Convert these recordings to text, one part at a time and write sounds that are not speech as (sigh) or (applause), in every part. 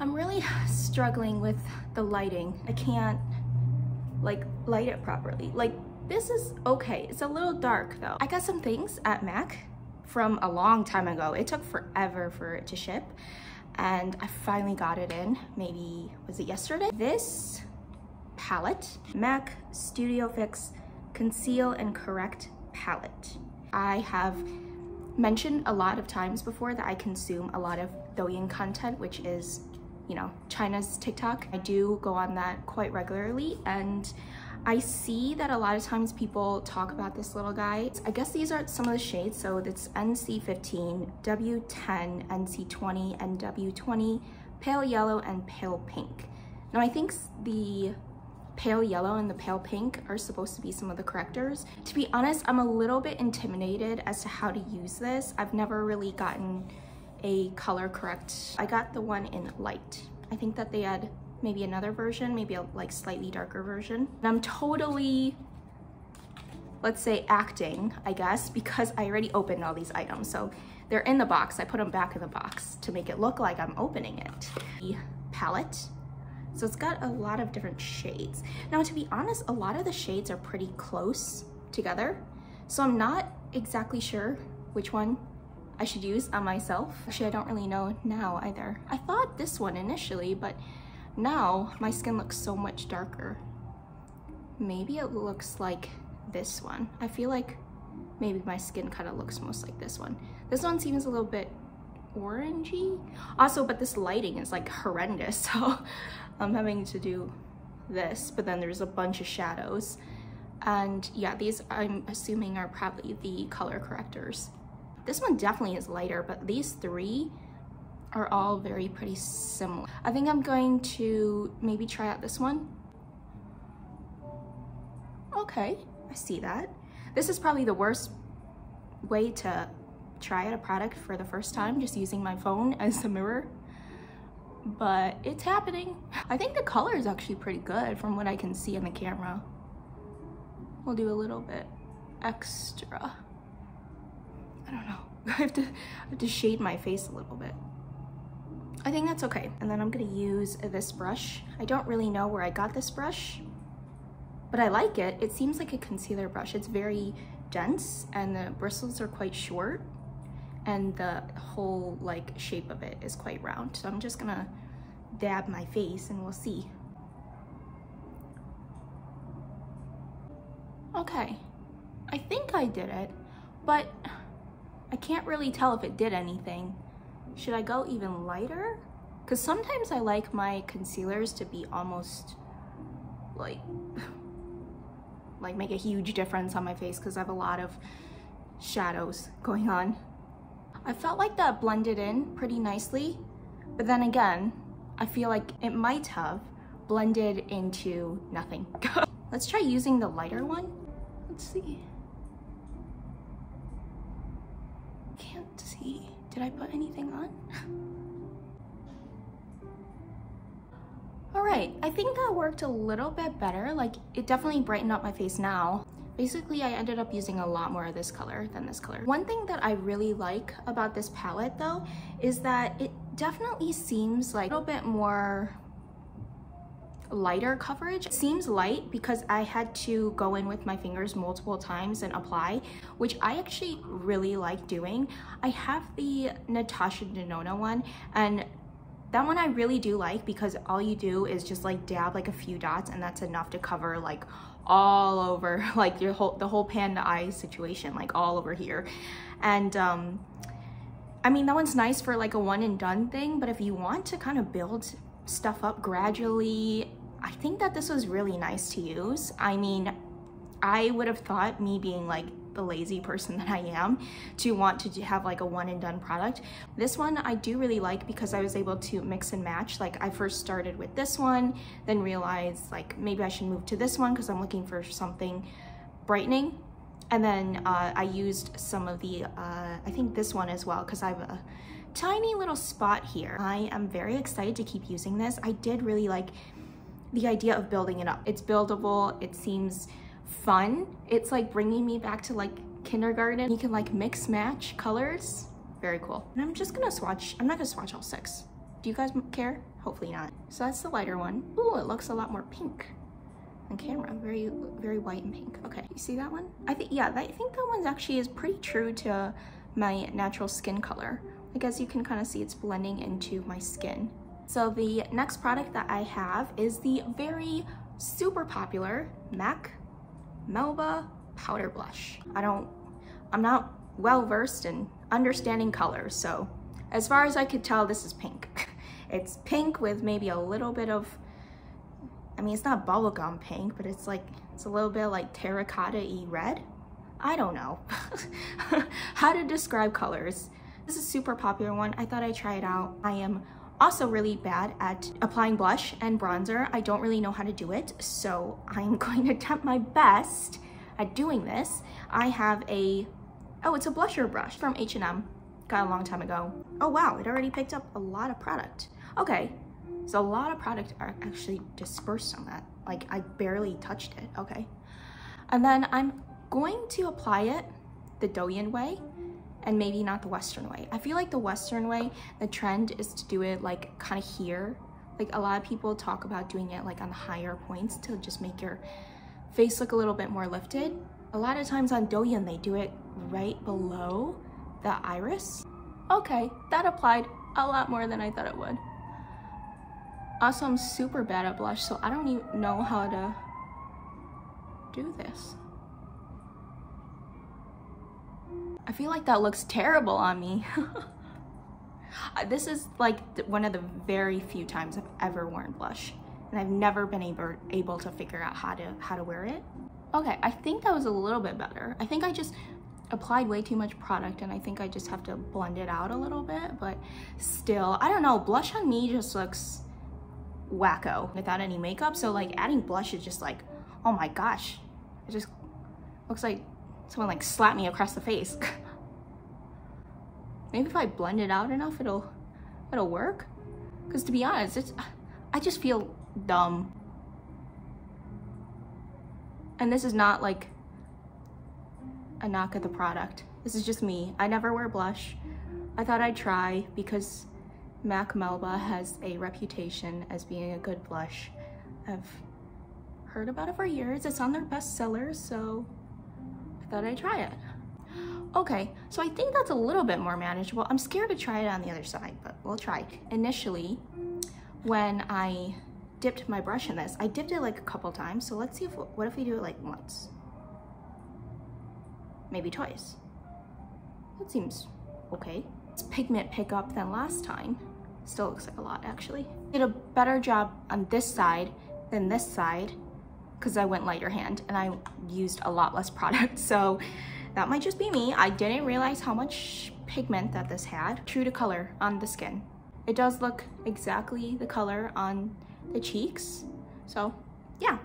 I'm really struggling with the lighting. I can't like light it properly. Like this is okay. It's a little dark though. I got some things at MAC from a long time ago. It took forever for it to ship and I finally got it in. Maybe, was it yesterday? This palette, MAC Studio Fix Conceal and Correct palette. I have mentioned a lot of times before that I consume a lot of Douyin content, which is, you know, China's TikTok. I do go on that quite regularly and I see that a lot of times people talk about this little guy. I guess these are some of the shades. So it's NC15, W10, NC20, and W20, pale yellow and pale pink. Now I think the pale yellow and the pale pink are supposed to be some of the correctors. To be honest, I'm a little bit intimidated as to how to use this. I've never really gotten a color correct. I got the one in light. I think that they had maybe another version, maybe a like slightly darker version. And I'm totally, let's say acting, I guess, because I already opened all these items. So they're in the box. I put them back in the box to make it look like I'm opening it. The palette. So it's got a lot of different shades. Now, to be honest, a lot of the shades are pretty close together. So I'm not exactly sure which one I should use on myself. Actually, I don't really know now either. I thought this one initially, but now my skin looks so much darker. Maybe it looks like this one. I feel like maybe my skin kind of looks most like this one. This one seems a little bit orangey. Also, but this lighting is like horrendous, (laughs) so I'm having to do this, but then there's a bunch of shadows. And yeah, these I'm assuming are probably the color correctors. This one definitely is lighter, but these three are all very pretty similar. I think I'm going to maybe try out this one. Okay, I see that. This is probably the worst way to try out a product for the first time, just using my phone (laughs) as the mirror. But it's happening. I think the color is actually pretty good from what I can see on the camera. We'll do a little bit extra. I don't know. (laughs) I have to, I have to shade my face a little bit. I think that's okay. And then I'm gonna use this brush. I don't really know where I got this brush, but I like it. It seems like a concealer brush. It's very dense and the bristles are quite short and the whole like shape of it is quite round. So I'm just gonna dab my face and we'll see. Okay, I think I did it, but I can't really tell if it did anything. Should I go even lighter? Because sometimes I like my concealers to be almost like, (sighs) like make a huge difference on my face because I have a lot of shadows going on. I felt like that blended in pretty nicely, but then again, I feel like it might have blended into nothing. (laughs) Let's try using the lighter one. Let's see. Can't see. Did I put anything on? All right, I think that worked a little bit better. Like it definitely brightened up my face now. Basically, I ended up using a lot more of this color than this color. One thing that I really like about this palette though, is that it definitely seems like a little bit more lighter coverage. It seems light because I had to go in with my fingers multiple times and apply, which I actually really like doing. I have the Natasha Denona one and that one I really do like because all you do is just like dab like a few dots and that's enough to cover like all over (laughs) like your whole the whole panda eye situation like all over here and um I mean that one's nice for like a one and done thing but if you want to kind of build stuff up gradually I think that this was really nice to use. I mean, I would have thought me being like the lazy person (laughs) that I am to want to have like a one and done product. This one I do really like because I was able to mix and match. Like I first started with this one, then realized like maybe I should move to this one because I'm looking for something brightening. And then uh, I used some of the, uh, I think this one as well because I have a tiny little spot here. I am very excited to keep using this. I did really like the idea of building it up. It's buildable, it seems fun. It's like bringing me back to like kindergarten. You can like mix match colors. Very cool. And I'm just gonna swatch, I'm not gonna swatch all six. Do you guys care? Hopefully not. So that's the lighter one. Ooh, it looks a lot more pink on camera. Very, very white and pink. Okay, you see that one? I think, yeah, I think that one's actually is pretty true to my natural skin color. I guess you can kind of see it's blending into my skin. So the next product that I have is the very super popular MAC Melba Powder Blush. I don't, I'm not well versed in understanding colors, so as far as I could tell, this is pink. (laughs) it's pink with maybe a little bit of, I mean, it's not bubblegum pink, but it's like, it's a little bit like terracotta-y red. I don't know (laughs) how to describe colors. This is a super popular one. I thought I'd try it out. I am also really bad at applying blush and bronzer. I don't really know how to do it, so I'm (laughs) going to attempt my best at doing this. I have a, oh, it's a blusher brush from H&M. Got a long time ago. Oh wow, it already picked up a lot of product. Okay, so a lot of product are actually dispersed on that. Like I barely touched it, okay. And then I'm going to apply it the Douyin way and maybe not the Western way. I feel like the Western way, the trend is to do it like kind of here. Like a lot of people talk about doing it like on the higher points to just make your face look a little bit more lifted. A lot of times on Douyin, they do it right below the iris. Okay, that applied a lot more than I thought it would. Also, I'm super bad at blush, so I don't even know how to do this. I feel like that looks terrible on me. (laughs) This is like one of the very few times I've ever worn blush and I've never been able, able to figure out how to, how to wear it. Okay, I think that was a little bit better. I think I just applied way too much product and I think I just have to blend it out a little bit, but still, I don't know, blush on me just looks wacko without any makeup. So like adding blush is just like, oh my gosh, it just looks like someone like slapped me across the face. (laughs) Maybe if I blend it out enough, it'll, it'll work. Cause to be honest, it's, I just feel dumb. And this is not like a knock at the product. This is just me. I never wear blush. I thought I'd try because MAC Melba has a reputation as being a good blush. I've heard about it for years. It's on their best sellers, so thought I'd try it. Okay, so I think that's a little bit more manageable. I'm scared to try it on the other side, but we'll try. Initially, when I dipped my brush in this, I dipped it like a couple times, so let's see if, what if we do it like once? Maybe twice. That seems okay. It's pigment pickup than last time. Still looks like a lot actually. Did a better job on this side than this side because I went lighter hand and I used a lot less (laughs) product. So that might just be me. I didn't realize how much pigment that this had. True to color on the skin. It does look exactly the color on the cheeks. So yeah,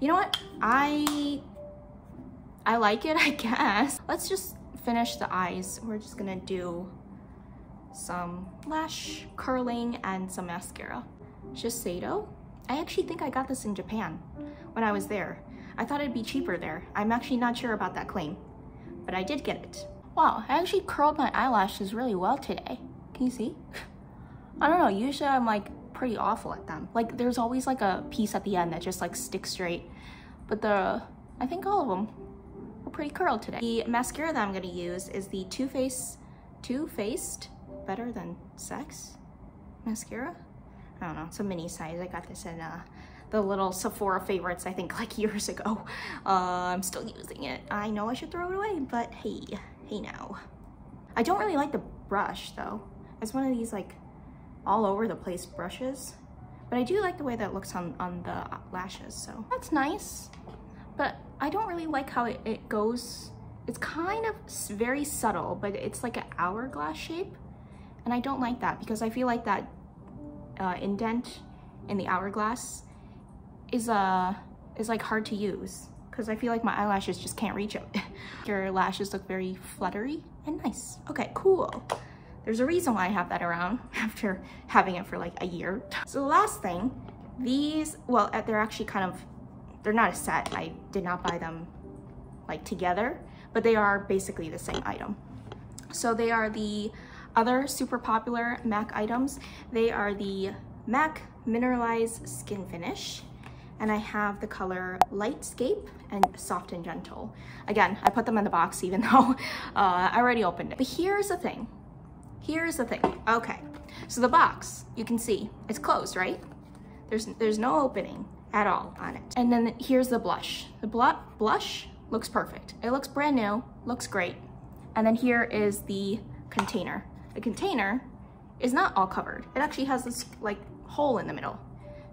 you know what? I, I like it, (laughs) I guess. Let's just finish the eyes. We're just gonna do some lash curling and some mascara. Shiseido. I actually think I got this in Japan when I was there. I thought it'd be cheaper there. I'm actually not sure about that claim, but I did get it. Wow, I actually curled my eyelashes really well today. Can you see? I don't know, usually I'm like pretty awful at them. Like there's always like a piece at the end that just like sticks straight. But the, I think all of them were pretty curled today. The mascara that I'm gonna use is the Too Faced, Too Faced Better Than Sex mascara. I don't know, it's a mini size. I got this in uh, the little Sephora favorites, I think like (laughs) years ago. Uh, I'm still using it. I know I should throw it away, but hey, hey now. I don't really like the brush though. It's one of these like all over the place brushes. But I do like the way that looks on, on the lashes, so that's nice. But I don't really like how it, it goes. It's kind of very subtle, but it's like an hourglass shape. And I don't like that because I feel like that uh, indent in the hourglass is uh is like hard to use because I feel like my eyelashes just can't reach it. (laughs) Your lashes look very fluttery and nice. Okay, cool. There's a reason why I have that around (laughs) after having it for like a year. (laughs) So the last thing, these, well, uh, they're actually kind of, they're not a set. I did not buy them like together, but they are basically the same item. So they are the other super popular MAC items. They are the MAC Mineralized Skin Finish, and I have the color Lightscape and Soft and Gentle. Again, I put them in the box (laughs) even though uh, I already opened it. But here's the thing. Here's the thing. Okay, so the box, you can see, it's closed, right? There's, there's no opening at all on it. And then here's the blush. The bl blush looks perfect. It looks brand new, looks great. And then here is the container. The container is not all covered. It actually has this like hole in the middle.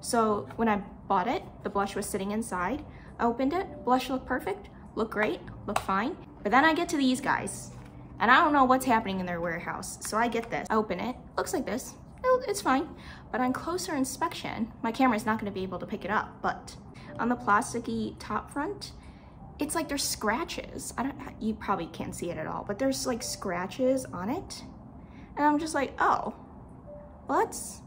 So when I bought it, the blush was sitting inside. I opened it, blush looked perfect, looked great, looked fine. But then I get to these guys and I don't know what's happening in their warehouse. So I get this, I open it, looks like this, it's fine. But on closer inspection, my camera is not gonna be able to pick it up, but on the plasticky top front, it's like there's scratches. I don't, you probably can't see it at all, but there's like scratches on it. And I'm just like, oh, well that's,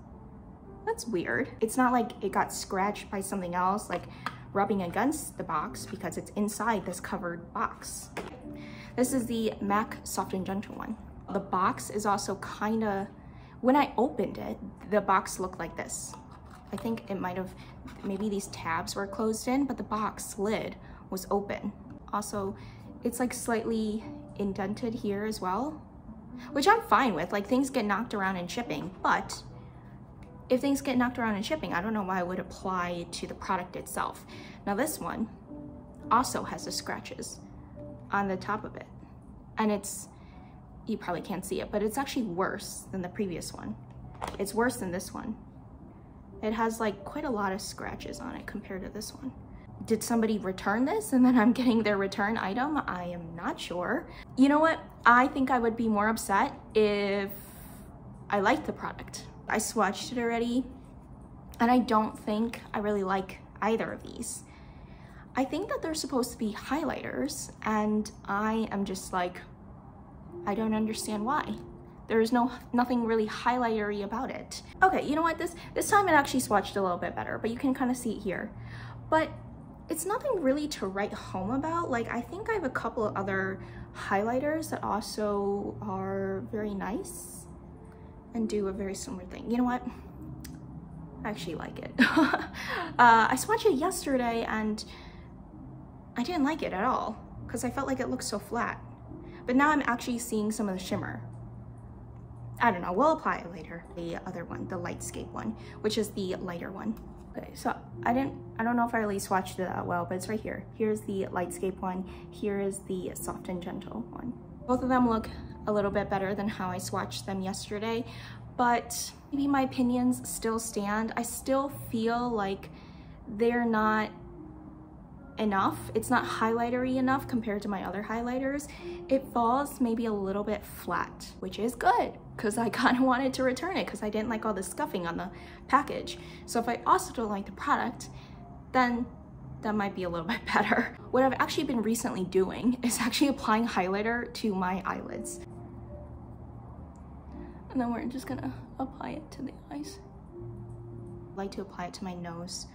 that's weird. It's not like it got scratched by something else, like rubbing against the box because it's inside this covered box. This is the MAC Soft and Gentle one. The box is also kind of, when I opened it, the box looked like this. I think it might have, maybe these tabs were closed in, but the box lid was open. Also, it's like slightly indented here as well, which I'm fine with. Like things get knocked around in shipping, but if things get knocked around in shipping, I don't know why it would apply to the product itself. Now this one also has the scratches on the top of it. And it's, you probably can't see it, but it's actually worse than the previous one. It's worse than this one. It has like quite a lot of scratches on it compared to this one. Did somebody return this and then I'm getting their return item? I am not sure. You know what? I think I would be more upset if I liked the product. I swatched it already and I don't think I really like either of these. I think that they're supposed to be highlighters and I am just like, I don't understand why. There's no nothing really highlightery about it. Okay, you know what? This this time it actually swatched a little bit better, but you can kind of see it here. But it's nothing really to write home about. Like I think I have a couple of other highlighters that also are very nice and do a very similar thing. You know what? I actually like it. (laughs) uh, I swatched it yesterday and I didn't like it at all because I felt like it looked so flat. But now I'm actually seeing some of the shimmer. I don't know, we'll apply it later. The other one, the Lightscape one, which is the lighter one. Okay, so I didn't, I don't know if I really swatched it that well, but it's right here. Here's the Lightscape one. Here is the Soft and Gentle one. Both of them look a little bit better than how I swatched them yesterday, but maybe my opinions still stand. I still feel like they're not enough. It's not highlightery enough compared to my other highlighters. It falls maybe a little bit flat, which is good because I (laughs) kind of wanted to return it because I didn't like all the scuffing on the package. So if I also don't like the product, then that might be a little (laughs) bit better. What I've actually been recently doing is actually applying highlighter to my eyelids. And then we're just gonna apply it to the eyes. I like to apply it to my nose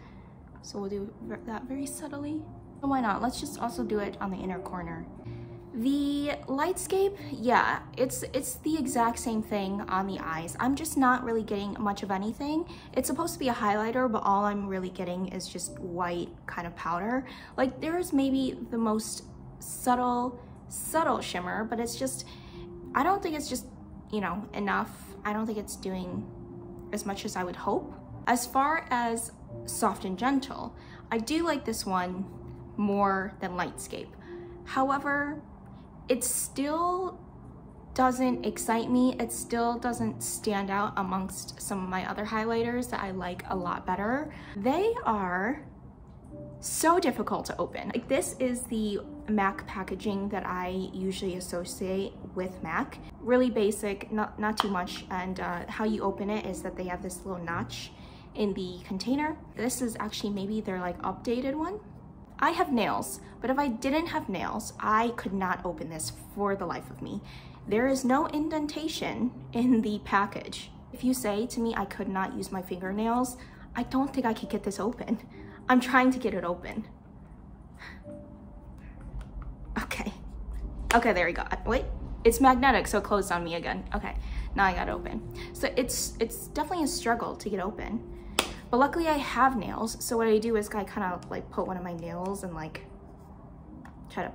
so we'll do that very subtly. But why not? Let's just also do it on the inner corner. The Lightscape, yeah, it's it's the exact same thing on the eyes. I'm just not really getting much of anything. It's supposed to be a highlighter, but all I'm really getting is just white kind of powder. Like there's maybe the most subtle, subtle shimmer, but it's just, I don't think it's just, you know, enough. I don't think it's doing as much as I would hope. As far as soft and gentle. I do like this one more than Lightscape. However, it still doesn't excite me. It still doesn't stand out amongst some of my other highlighters that I like a lot better. They are so difficult to open. Like this is the MAC packaging that I usually associate with MAC. Really basic, not, not too much. And uh, how you open it is that they have this little notch in the container. This is actually maybe their like updated one. I have nails, but if I didn't have nails, I could not open this for the life of me. There is no indentation in the package. If you say to me I could not use my fingernails, I don't think I could get this open. I'm trying to get it open. (laughs) Okay. Okay, there we go. Wait, it's magnetic, so it closed on me again. Okay, now I got open. So it's, it's definitely a struggle to get open. But luckily I have nails. So what I do is I kind of like put one of my nails and like try to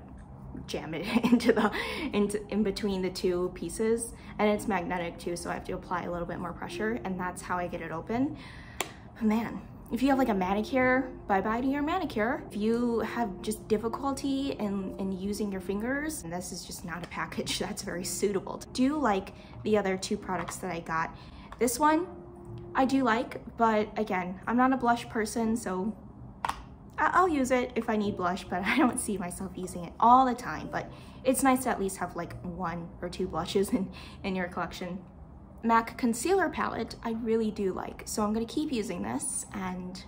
jam it (laughs) into the into in between the two pieces and it's magnetic too so I have to apply a little bit more pressure and that's how I get it open but man if you have like a manicure bye-bye to your manicure if you have just difficulty in in using your fingers this is just not a package (laughs) that's very suitable do like the other two products that I got this one I do like but again I'm not a blush person so I'll use it if I need blush, but (laughs) I don't see myself using it all the time. But it's nice to at least have like one or two blushes in, in your collection. MAC concealer palette I really do like. So I'm gonna keep using this and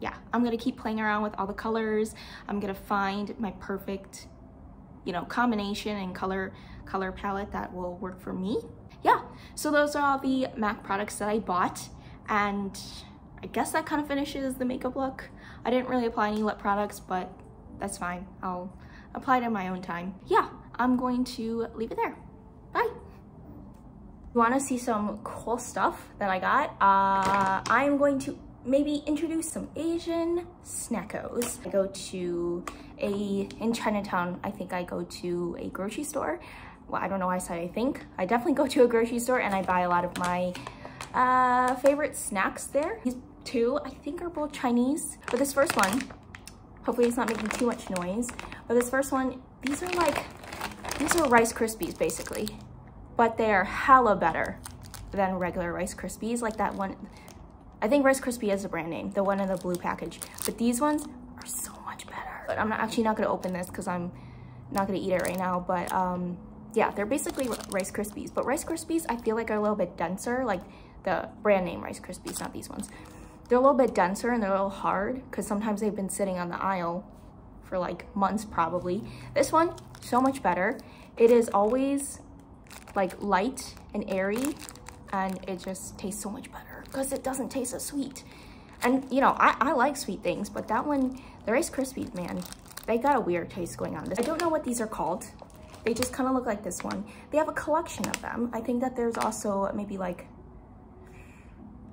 yeah, I'm gonna keep playing around with all the colors. I'm gonna find my perfect, you know, combination and color, color palette that will work for me. Yeah, so those are all the MAC products that I bought and I guess that kind of finishes the makeup look. I didn't really apply any lip products, but that's fine. I'll apply it in my own time. Yeah, I'm going to leave it there. You wanna see some cool stuff that I got? Uh, I'm going to maybe introduce some Asian snackos. I go to a, in Chinatown, I think I go to a grocery store. Well, I don't know why I said I think. I definitely go to a grocery store and I buy a lot of my uh, favorite snacks there. These two, I think are both Chinese. But this first one, hopefully it's not making too much noise. But this first one, these are like, these are Rice Krispies basically. But they're hella better than regular Rice Krispies. Like that one, I think Rice Krispie is a brand name, the one in the blue package. But these ones are so much better. But I'm not, actually not gonna open this because I'm not gonna eat it right now. But um, yeah, they're basically Rice Krispies. But Rice Krispies, I feel like are a little bit denser, like the brand name Rice Krispies, not these ones. They're a little bit denser and they're a little hard because sometimes they've been sitting on the aisle for like months probably. This one, so much better. It is always like light and airy and it just tastes so much better because it doesn't taste so sweet. And you know, I, I like sweet things, but that one, the Rice Krispies, man, they got a weird taste going on. This I don't know what these are called. They just kind of look like this one. They have a collection of them. I think that there's also maybe like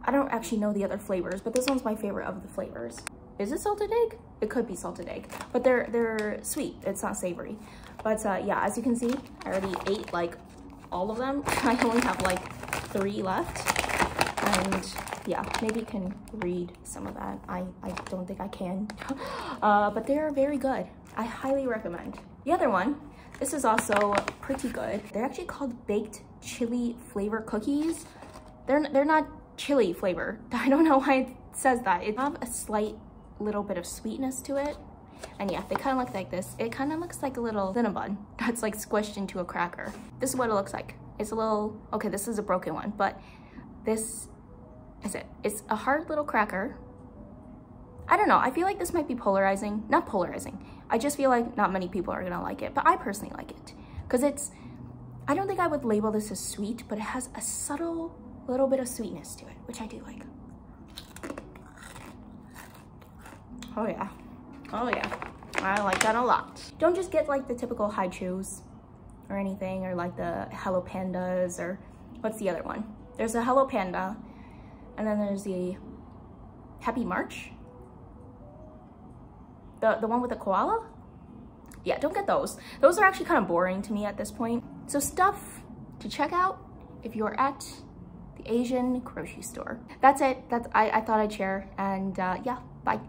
I don't actually know the other flavors, but this one's my favorite of the flavors. Is it salted egg? It could be salted egg, but they're they're sweet. It's not savory. But uh, yeah, as you can see, I already ate like all of them. (laughs) I only have like three left. And yeah, maybe you can read some of that. I, I don't think I can. (laughs) uh, but they're very good. I highly recommend. The other one, this is also pretty good. They're actually called baked chili flavor cookies. They're, they're not chili flavor. (laughs) I don't know why it says that. It have a slight little bit of sweetness to it. And yeah, they kind of look like this. It kind of looks like a little Cinnabon (laughs) that's like squished into a cracker. This is what it looks like. It's a little, okay, this is a broken one, but this is it. It's a hard little cracker. I don't know, I feel like this might be polarizing. Not polarizing. I just feel like not many people are gonna like it, but I personally like it. Because it's, I don't think I would label this as sweet, but it has a subtle little bit of sweetness to it, which I do like. Oh yeah, oh yeah, I like that a lot. Don't just get like the typical Hi-Chews or anything, or like the Hello Pandas, or what's the other one? There's a Hello Panda, and then there's the Happy March. The, the one with the koala? Yeah, don't get those. Those are actually kind of boring to me at this point. So stuff to check out if you're at the Asian grocery store. That's it. That's I, I thought I'd share. And uh, yeah, bye.